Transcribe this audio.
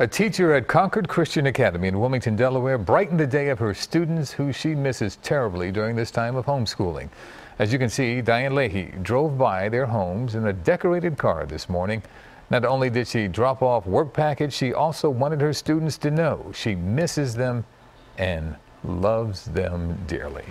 A teacher at Concord Christian Academy in Wilmington, Delaware brightened the day of her students who she misses terribly during this time of homeschooling. As you can see, Diane Leahy drove by their homes in a decorated car this morning. Not only did she drop off work package, she also wanted her students to know she misses them and loves them dearly.